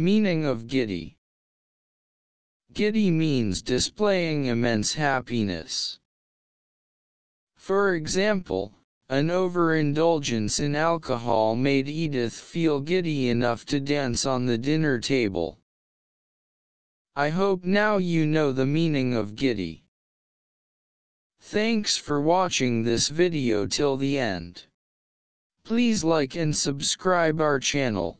Meaning of giddy. Giddy means displaying immense happiness. For example, an overindulgence in alcohol made Edith feel giddy enough to dance on the dinner table. I hope now you know the meaning of giddy. Thanks for watching this video till the end. Please like and subscribe our channel.